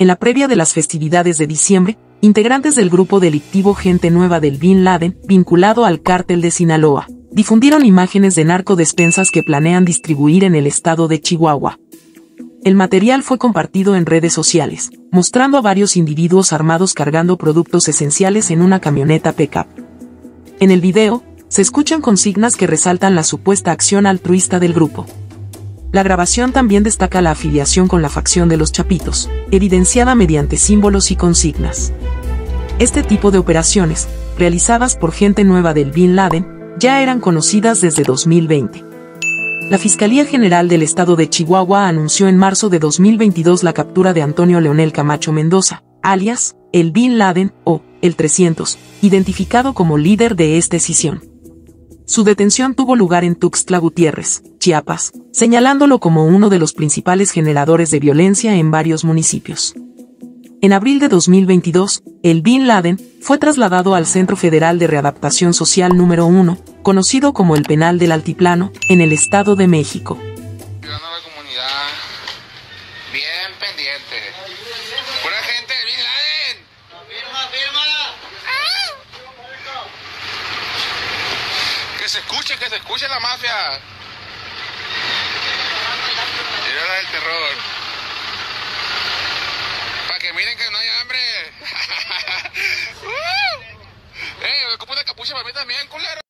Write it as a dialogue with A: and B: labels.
A: en la previa de las festividades de diciembre, integrantes del grupo delictivo Gente Nueva del Bin Laden, vinculado al cártel de Sinaloa, difundieron imágenes de narcodespensas que planean distribuir en el estado de Chihuahua. El material fue compartido en redes sociales, mostrando a varios individuos armados cargando productos esenciales en una camioneta pickup. En el video, se escuchan consignas que resaltan la supuesta acción altruista del grupo. La grabación también destaca la afiliación con la facción de los Chapitos, evidenciada mediante símbolos y consignas. Este tipo de operaciones, realizadas por gente nueva del Bin Laden, ya eran conocidas desde 2020. La Fiscalía General del Estado de Chihuahua anunció en marzo de 2022 la captura de Antonio Leonel Camacho Mendoza, alias, el Bin Laden, o, el 300, identificado como líder de esta escisión. Su detención tuvo lugar en Tuxtla Gutiérrez, Chiapas, señalándolo como uno de los principales generadores de violencia en varios municipios. En abril de 2022, el Bin Laden fue trasladado al Centro Federal de Readaptación Social número 1, conocido como el Penal del Altiplano, en el Estado de México.
B: Bien pendiente de Bin Laden. Firma, firma. Que se escuche, que se escuche la mafia. Mira la del terror. Para que miren que no hay hambre. ¡Uh! ¡Eh! Me ocupo una capucha para mí también, culero!